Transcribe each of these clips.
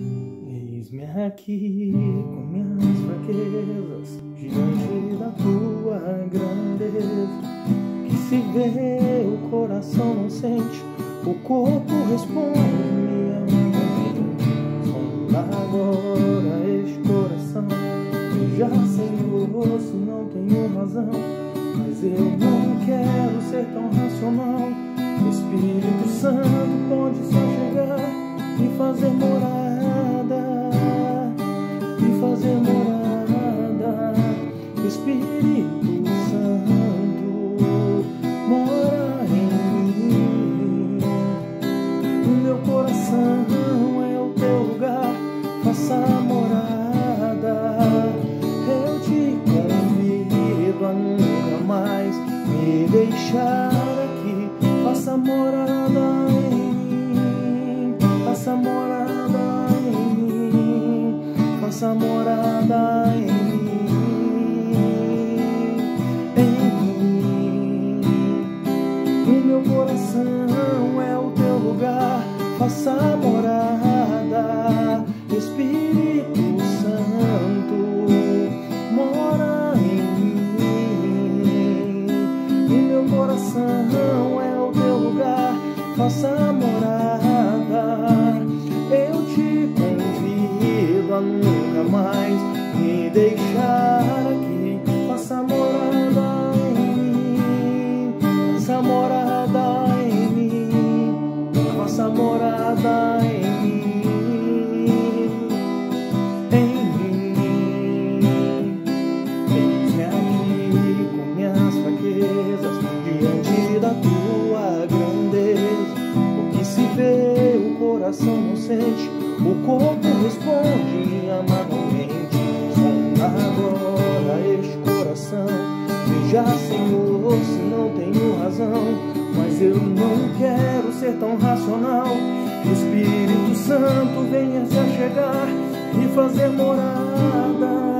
Eis-me aqui com minhas fraquezas, diante da tua grandeza. Que se vê, o coração não sente, o corpo responde, minha mente. Sonda agora este coração, já Senhor, se não tenho razão, mas eu não quero ser tão racional. Espírito Santo pode só chegar e fazer morar deixar aqui, faça morada em mim, faça morada em mim, faça morada em mim, em mim. O meu coração é o teu lugar, faça morada, Espírito faça morada. Eu te convido a nunca mais me deixar aqui. Faça morada em mim, faça morada em mim, faça morada em mim, sente, o corpo responde amargamente. Sonda agora este coração, veja, Senhor, se não tenho razão, mas eu não quero ser tão racional. Espírito Santo, venha se achegar e fazer morada,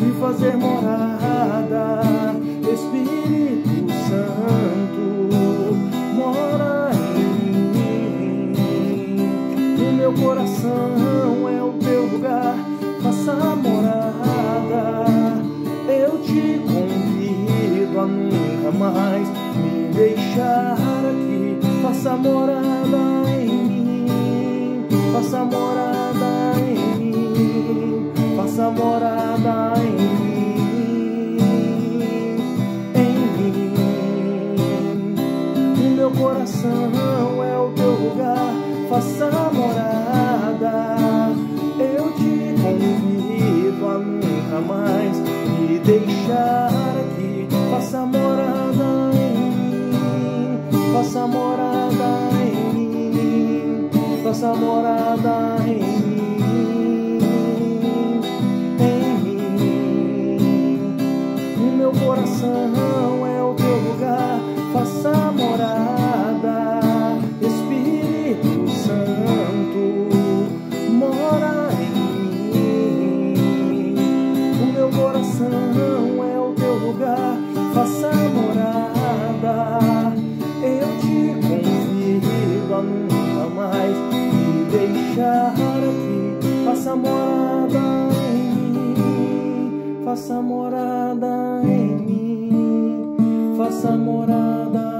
e fazer morada. Coração é o teu lugar, faça morada. Eu te convido a nunca mais me deixar aqui. Faça morada em mim, faça morada em mim, faça morada em mim, em mim. O meu coração é o teu lugar, faça mais me deixar aqui. Faça morada em mim, faça morada em mim, faça morada em mim, coração é o teu lugar, faça morada. Eu te convido a nunca mais me deixar aqui. Faça morada em mim, faça morada em mim, faça morada